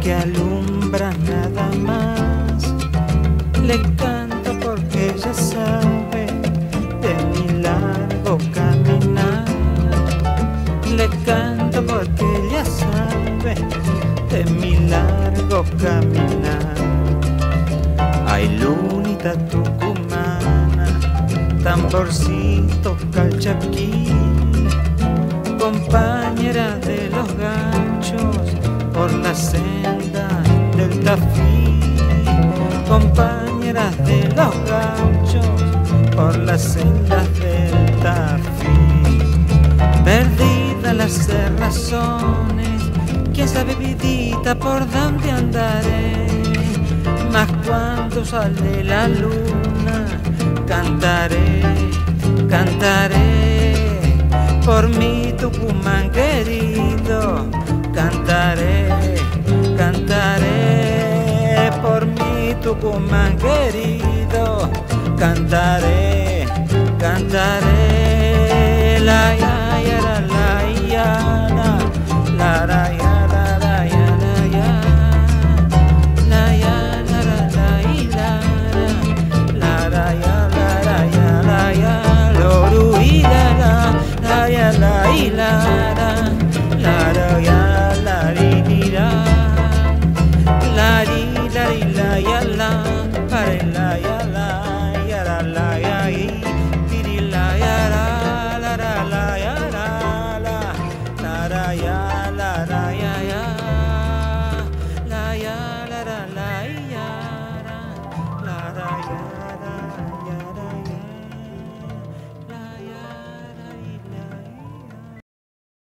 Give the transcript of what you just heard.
porque alumbra nada más. Le canto porque ella sabe de mi largo caminar. Le canto porque ella sabe de mi largo caminar. Ay, lunita tucumana, tamborcito calchaquín, compañera de los ganchos por la senda del tafí, compañeras de los ganchos por las sendas del tafí, perdida las cerrazones, quién sabe vidita por dónde andaré, mas cuando sale la luna cantaré, cantaré por mi Tucumán querido, Cantaré, cantaré por mi Tucumán querido. Cantaré, cantaré la